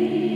me.